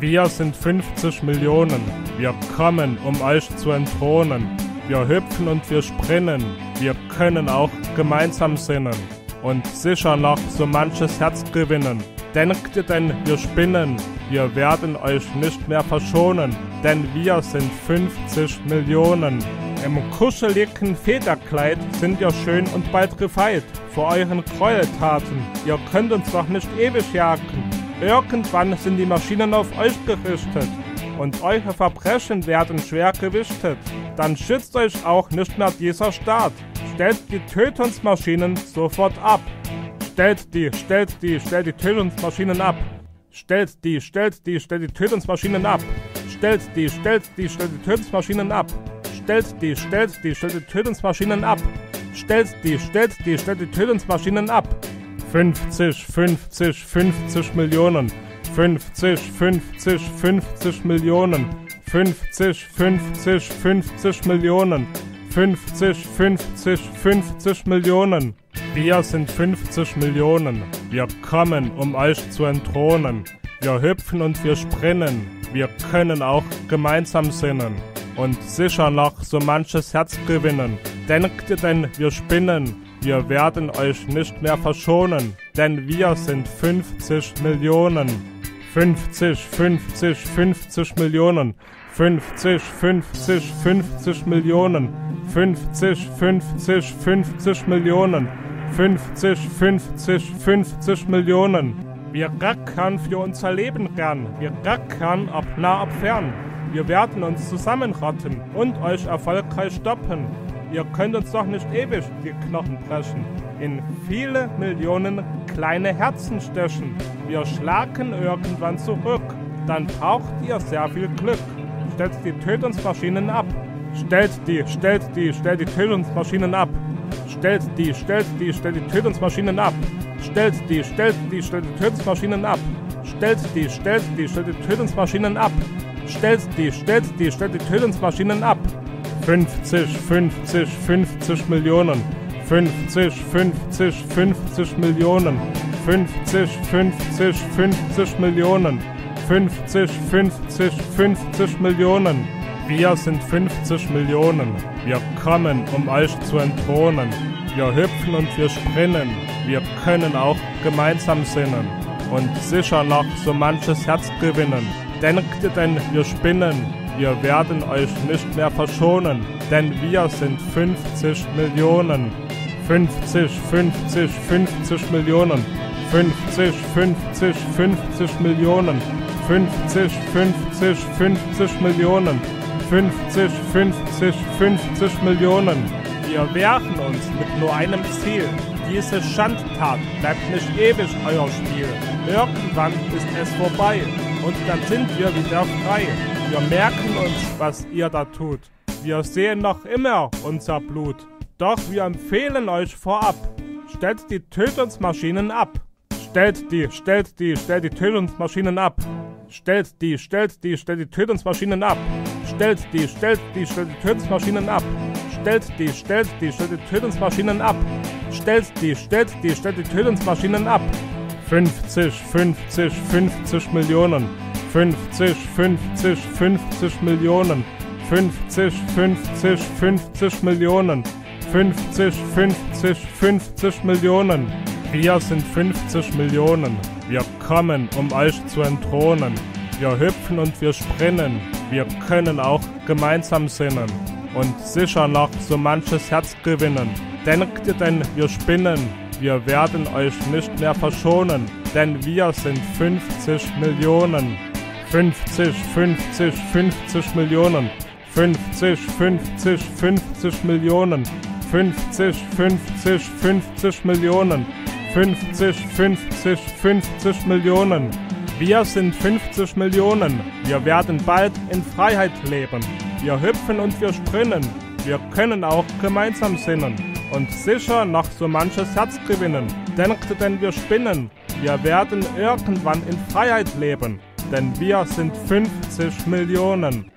Wir sind 50 Millionen. Wir kommen, um euch zu entthronen. Wir hüpfen und wir springen. Wir können auch gemeinsam sinnen. Und sicher noch so manches Herz gewinnen. Denkt ihr denn, wir spinnen? Wir werden euch nicht mehr verschonen, denn wir sind 50 Millionen. Im kuscheligen Federkleid sind ihr schön und bald gefeit vor euren Gräueltaten. Ihr könnt uns doch nicht ewig jagen. Irgendwann sind die Maschinen auf euch gerichtet und eure Verbrechen werden schwer gewichtet. Dann schützt euch auch nicht mehr dieser Staat. Stellt die Tötungsmaschinen sofort ab. Stellt die, stellt die, stellt die Tötungsmaschinen ab. Stellt die, stellt die, stellt die Tötungsmaschinen ab. Stellt die, stellt die, stellt die Tötungsmaschinen ab. Stellt die, stellt die, stellt die Tötungsmaschinen ab. Stellt die, stellt die, stellt die Tötungsmaschinen ab. 50, 50, 50 Millionen. 50, 50, 50 Millionen. 50, 50, 50 Millionen. 50, 50, 50 Millionen. Wir sind 50 Millionen. Wir kommen, um euch zu entthronen. Wir hüpfen und wir springen. Wir können auch gemeinsam sinnen. Und sicher noch so manches Herz gewinnen. Denkt ihr denn, wir spinnen? Wir werden euch nicht mehr verschonen, denn wir sind 50 Millionen. 50, 50, 50 Millionen. 50, 50, 50 Millionen. 50, 50, 50 Millionen. 50, 50, 50 Millionen. Wir rackern für unser Leben gern. Wir rackern ob nah, ob fern. Wir werden uns zusammenrotten und euch erfolgreich stoppen. Ihr könnt uns doch nicht ewig die Knochen brechen. In viele Millionen kleine Herzen stechen. Wir schlagen irgendwann zurück. Dann braucht ihr sehr viel Glück. Stellt die Tötungsmaschinen ab. Stellt die, stellt die, stellt die Tötungsmaschinen ab. Stellt die, stellt die, stellt die Tötungsmaschinen ab. Stellt die, stellt die, stellt die Tötungsmaschinen ab. Stellt die, stellt die, stellt die Tötungsmaschinen ab. Stellt die, stellt die, stellt die Tötungsmaschinen ab. 50, 50, 50 Millionen. 50, 50, 50 Millionen. 50, 50, 50 Millionen. 50, 50, 50 Millionen. Wir sind 50 Millionen. Wir kommen, um euch zu entthronen. Wir hüpfen und wir springen. Wir können auch gemeinsam sinnen. Und sicher noch so manches Herz gewinnen. Denkt denn, wir spinnen? Wir werden euch nicht mehr verschonen, denn wir sind 50 Millionen. 50, 50, 50 Millionen. 50, 50, 50 Millionen. 50, 50, 50 Millionen. 50, 50, 50 Millionen. Wir wehren uns mit nur einem Ziel. Diese Schandtat bleibt nicht ewig euer Spiel. Irgendwann ist es vorbei und dann sind wir wieder frei. Wir merken uns, was ihr da tut. Wir sehen noch immer unser Blut. Doch wir empfehlen euch vorab, stellt die Tötungsmaschinen ab. Stellt die, stellt die, stellt die Tötungsmaschinen ab. Stellt die, stellt die, stellt die Tötungsmaschinen ab. Stellt die, stellt die, stellt die Tötungsmaschinen ab. Stellt die, stellt die, stellt die Tötungsmaschinen ab. Stellt die, stellt die, stellt die Tötungsmaschinen ab. 50, 50, 50 Millionen. 50, 50, 50 Millionen. 50, 50, 50 Millionen. 50, 50, 50 Millionen. Wir sind 50 Millionen. Wir kommen, um euch zu entthronen. Wir hüpfen und wir springen. Wir können auch gemeinsam sinnen. Und sicher noch so manches Herz gewinnen. Denkt ihr denn, wir spinnen? Wir werden euch nicht mehr verschonen, denn wir sind 50 Millionen. 50, 50, 50 Millionen. 50, 50, 50 Millionen. 50, 50, 50 Millionen. 50, 50, 50 Millionen. Wir sind 50 Millionen. Wir werden bald in Freiheit leben. Wir hüpfen und wir springen. Wir können auch gemeinsam sinnen und sicher noch so manches Herz gewinnen. Denkt denn wir spinnen? Wir werden irgendwann in Freiheit leben denn wir sind 50 Millionen.